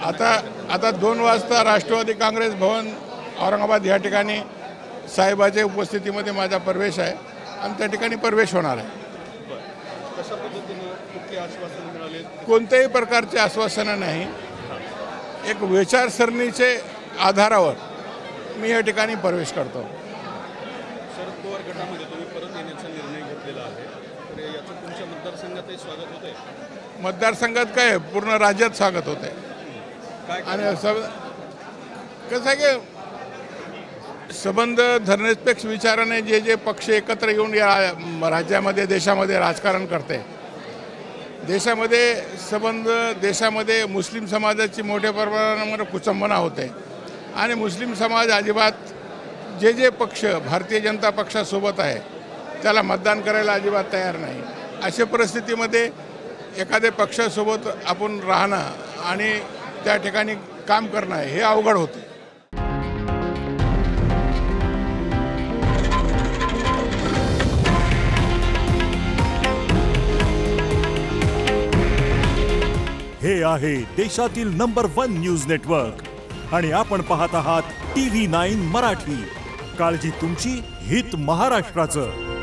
आता आता दोन वाजता राष्ट्रवादी काँग्रेस भवन औरंगाबाद या ठिकाणी साहेबाच्या उपस्थितीमध्ये माझा प्रवेश आहे आणि त्या ठिकाणी प्रवेश होणार आहे. कोणत्याही प्रकारचे आश्वासनं नाही. एक विचारसरणीचे आधारावर मी या ठिकाणी प्रवेश करतो. शरद पवार गटामध्ये तुम्ही परत येण्याचा निर्णय घेतलेला आहे. तर याचं तुमच्या मतदारसंघातही स्वागत होतंय. मतदारसंघात काय आहे? पूर्ण राज्यात स्वागत होते काय आणि सब कसं आहे की संबंध धर्मनिरपेक्ष विचाराने जे जे पक्ष एकत्र येऊन या राज्यामध्ये देशामध्ये राजकारण करते. देशामध्ये संबंध देशामध्ये मुस्लिम समाजाची मोठ्या प्रमाणावर कुचंबना होते. आणि मुस्लिम समाज अजिबात जे जे पक्ष भारतीय जनता पक्षासोबत आहे त्याला मतदान करायला अजिबात तयार नाही. अशा परिस्थितीमध्ये एखाद्या पक्षासोबत आपण राहणं आणि त्या ठिकाणी काम करणं हे अवघड होते. हे आहे देशातील नंबर वन न्यूज नेटवर्क आणि आपण पाहत आहात टी व्ही नाईन मराठी. काळजी तुमची हित महाराष्ट्राचं.